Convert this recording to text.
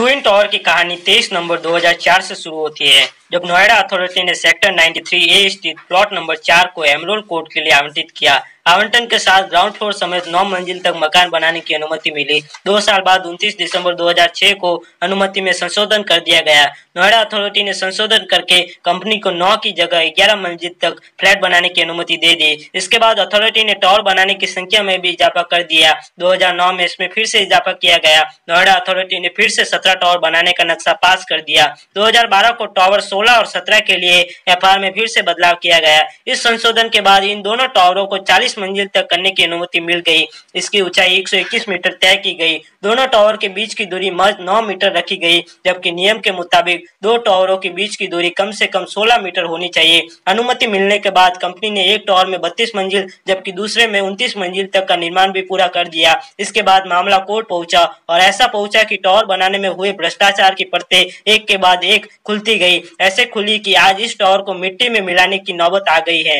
Twin tower की कहानी 23 number 2004 से शुरू होती है, जब नोएडा अथॉरिटी ने सेक्टर 93 ए स्थित प्लॉट नंबर चार को एमरोल कोर्ट के लिए आवंटित किया। आवंटन के साथ ग्राउंड फ्लोर समेत नौ मंजिल तक मकान बनाने की अनुमति मिली। दो साल बाद 29 दिसंबर 2006 को अनुमति में संशोधन कर दिया गया। नोएडा अथॉरिटी ने संशोधन करके कंपनी को नौ की जगह ग्यारह मंजिल तक फ्लैट बनाने की अनुमति दे दी इसके बाद अथॉरिटी ने टावर बनाने की संख्या में भी इजाफा कर दिया 2009 में इसमें फिर से इजाफा किया गया नोएडा अथॉरिटी ने फिर से सत्रह टॉवर बनाने का नक्शा पास कर दिया दो हज़ार बारह को टॉवर सोलह और सत्रह के लिए एफआर में फिर से बदलाव किया गया इस संशोधन के बाद इन दोनों टॉवरों को चालीस मंजिल तक करने की अनुमति मिल गई इसकी ऊंचाई 121 मीटर तय की गई दोनों टावर के बीच की दूरी मज 9 मीटर रखी गई जबकि नियम के मुताबिक दो टॉवरों के बीच की दूरी कम से कम 16 मीटर होनी चाहिए। अनुमति मिलने के बाद कंपनी ने एक टॉवर में बत्तीस मंजिल, जबकि दूसरे में उनतीस मंजिल तक का निर्माण भी पूरा कर दिया। इसके बाद मामला कोर्ट पहुँचा और ऐसा पहुँचा कि टॉवर बनाने में हुए भ्रष्टाचार की परतें एक के बाद एक खुलती गई। ऐसे खुली की आज इस टॉवर को मिट्टी में मिलाने की नौबत आ गई है।